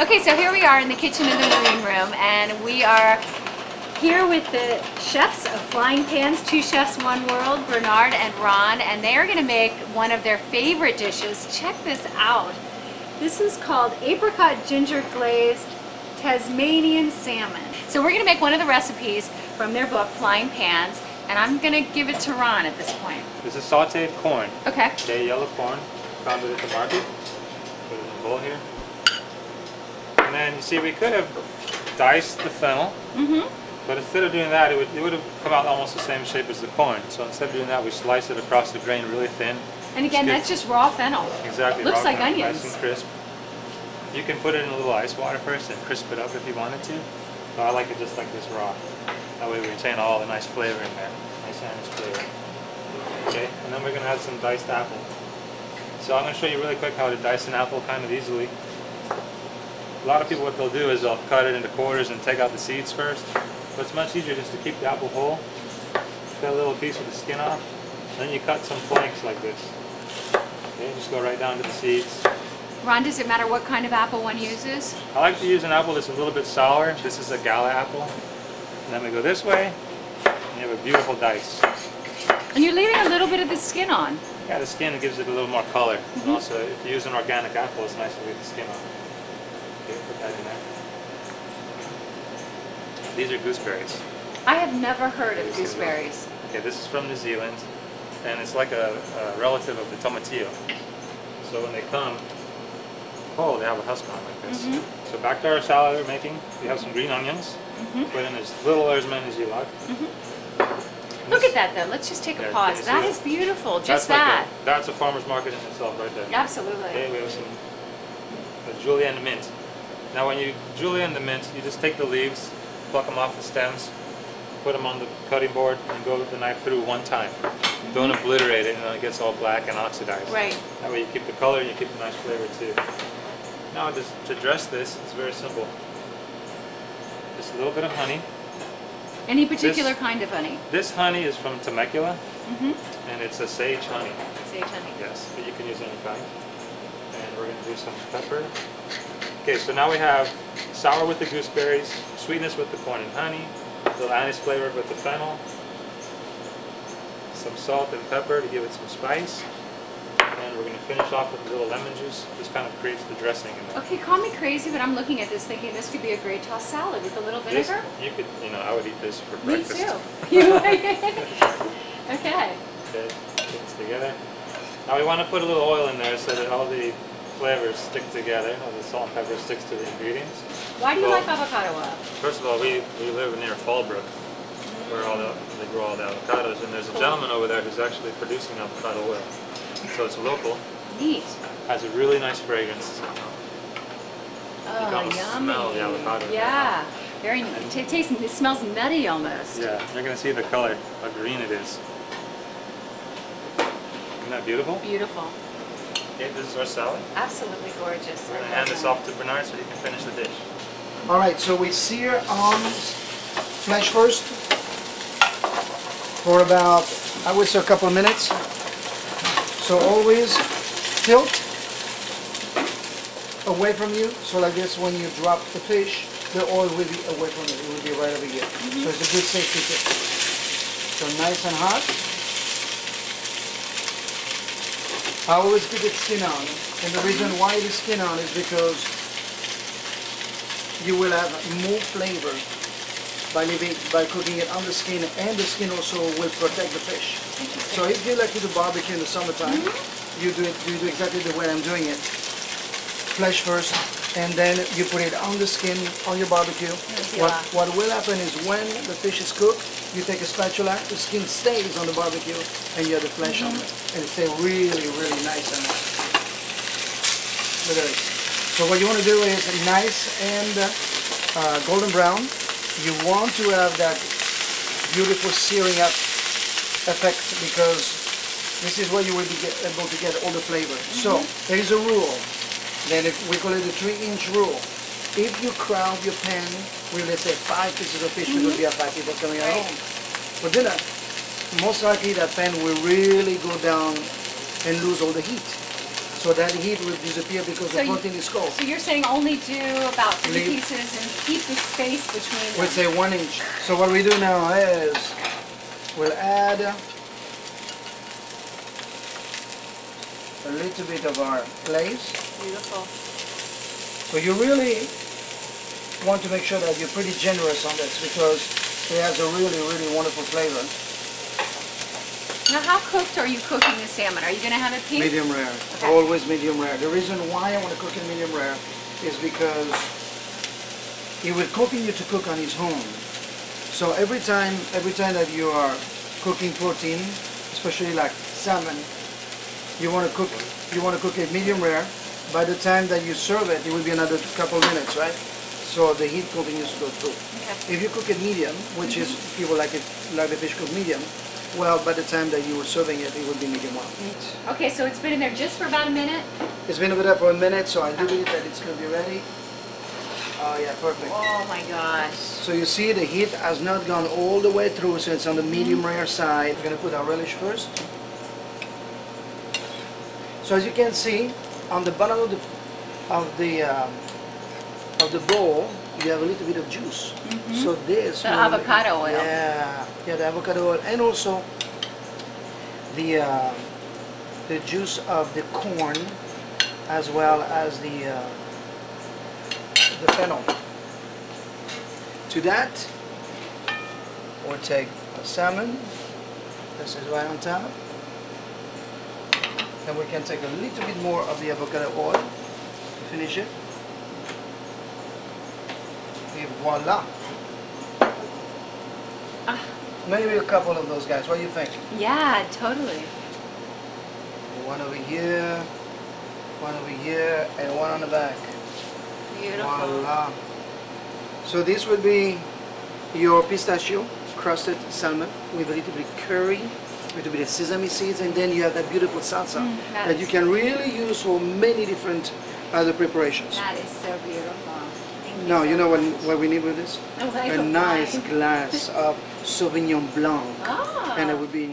Okay, so here we are in the kitchen in the marine room, and we are here with the chefs of Flying Pans, two chefs, one world, Bernard and Ron, and they are going to make one of their favorite dishes. Check this out. This is called apricot ginger glazed Tasmanian salmon. So we're going to make one of the recipes from their book, Flying Pans, and I'm going to give it to Ron at this point. This is sauteed corn. Okay. Okay, yellow corn. Found it at the market. Put it in a bowl here. And then you see we could have diced the fennel, Mm-hmm. but instead of doing that, it would, it would have come out almost the same shape as the corn. So instead of doing that, we slice it across the grain really thin. And again, that's just raw fennel. Exactly. Looks like fennel, onions. Nice and crisp. You can put it in a little ice water first and crisp it up if you wanted to. But I like it just like this raw. That way we retain all the nice flavor in there. Nice Irish flavor. Okay, and then we're going to add some diced apple. So I'm going to show you really quick how to dice an apple kind of easily. A lot of people, what they'll do is they'll cut it into quarters and take out the seeds first. But it's much easier just to keep the apple whole. Cut a little piece with the skin off. Then you cut some flanks like this. Okay, just go right down to the seeds. Ron, does it matter what kind of apple one uses? I like to use an apple that's a little bit sour. This is a gala apple. And then we go this way, and you have a beautiful dice. And you're leaving a little bit of the skin on. Yeah, the skin gives it a little more color. Mm-hmm. And also, if you use an organic apple, it's nice to leave the skin on. Okay, put that in there. These are gooseberries. I have never heard of Yes, it is. gooseberries. Okay, this is from New Zealand, and it's like a, a relative of the tomatillo. So when they come, oh, they have a husk on like this. Mhm. So back to our salad we're making. We have some green onions. hmm Put in as little or as many as you like. hmm Look at that though. Let's just take a Yeah, pause. That is you That see is beautiful. That's Just like that. A, that's a farmer's market in itself right there. Okay, Absolutely. we have some julienne mint. Now when you julienne the mint, you just take the leaves, pluck them off the stems, put them on the cutting board, and go with the knife through one time. Don't obliterate it, and then it gets all black and oxidized. Right. That way you keep the color and you keep the nice flavor too. Now just to dress this, it's very simple. Just a little bit of honey. Any particular This- kind of honey? This honey is from Temecula, Mm-hmm. and it's a sage honey. Sage honey. Yes, but you can use any kind. And we're going to do some pepper. Okay, so now we have sour with the gooseberries, sweetness with the corn and honey, a little anise flavor with the fennel, some salt and pepper to give it some spice, and we're going to finish off with a little lemon juice. This kind of creates the dressing in there. Okay, call me crazy, but I'm looking at this thinking this could be a great tossed salad with a little This, vinegar. you could, you know, I would eat this for Me breakfast. too. You okay. Okay, mix together. Now we want to put a little oil in there so that all the flavors stick together, all the salt and pepper sticks to the ingredients. Why do you Well- like avocado oil? First of all, we, we live near Fallbrook, where all the, they grow all the avocados, and there's a gentleman over there who's actually producing avocado oil. So it's local, Neat. has a really nice fragrance. Oh, almost yummy. smell the avocado Yeah. Very neat. It tastes, it smells nutty almost. Yeah, you're gonna see the color, how green it is. Isn't that beautiful? Beautiful. Okay, this is our salad. Absolutely gorgeous. We're gonna hand this off to Bernard so he can finish the dish. All right, so we sear on flesh first for about, I would say a couple of minutes. So always tilt away from you, so like this when you drop the fish, the oil will be away from you, it will be right over here. So it's a good safety tip. So nice and hot. I always keep it skin on, and the reason why it is skin on is because you will have more flavor by leaving by cooking it on the skin and the skin also will protect the fish. So if you like to do barbecue in the summertime, you do it you do exactly the way I'm doing it. Flesh first and then you put it on the skin on your barbecue. What, Yeah. what will happen is when the fish is cooked, you take a spatula, the skin stays on the barbecue and you have the flesh on it. And it stays really, really nice and look at this. So what you want to do is nice and uh, golden brown. You want to have that beautiful searing up effect because this is where you will be get, able to get all the flavor. So there is a rule. Then if we call it the three inch rule. If you crowd your pan with let's say five pieces of fish because we have five people coming Right. home for dinner, most likely that pan will really go down and lose all the heat. So that heat will disappear because So the you- protein is cold. So you're saying only do about three Leave- pieces and keep the space between them? We'd say one inch. So what we do now is we'll add a little bit of our glaze. Beautiful. So you really want to make sure that you're pretty generous on this because it has a really, really wonderful flavor. Now, how cooked are you cooking the salmon? Are you going to have it pink? Medium rare, Okay. always medium rare. The reason why I want to cook it medium rare is because he will continue to cook on his own. So every time, every time that you are cooking protein, especially like salmon, you want to cook, you want to cook it medium rare. By the time that you serve it, it will be another couple minutes, right? So the heat continues to go through. Okay. If you cook it medium, which is mm-hmm. people like it, like the fish cooked medium, well, by the time that you were serving it, it would be medium well. Mm-hmm. Okay, so it's been in there just for about a minute. It's been over there for a minute, so I do believe that it's going to be ready. Oh yeah, perfect. Oh my gosh. So you see the heat has not gone all the way through, so it's on the medium mm-hmm. rare side. We're going to put our relish first. So as you can see, on the bottom of the of the um, of the bowl, you have a little bit of juice. So this The will- avocado oil. Yeah, yeah, the avocado oil, and also the uh, the juice of the corn, as well as the uh, the fennel. To that, we'll take a salmon. This is right on top. And we can take a little bit more of the avocado oil to finish it. Et voila. Ah. Maybe a couple of those guys. What do you think? Yeah, totally. One over here, one over here, and one on the back. Beautiful. Voila. So this would be your pistachio crusted salmon with a little bit of curry, a little bit of sesame seeds, and then you have that beautiful salsa Mm, that that you can really use for many different other preparations. That is so beautiful. So you know what, what we need with this? A A nice glass of Sauvignon Blanc. Ah. And it would be